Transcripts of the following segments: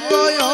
ગયો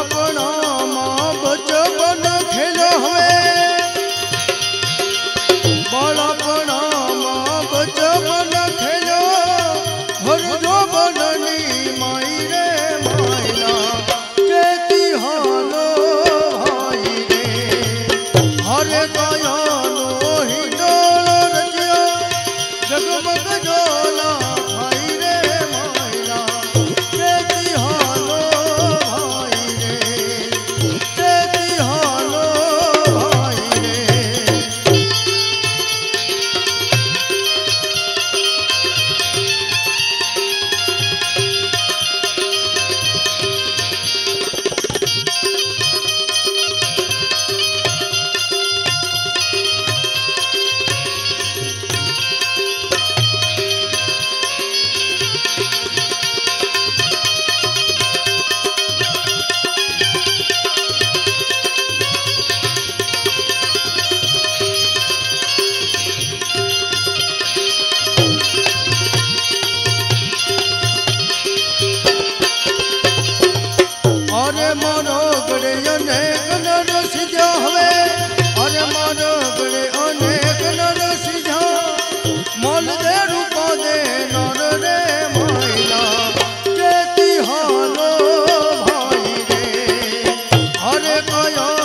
अपना yo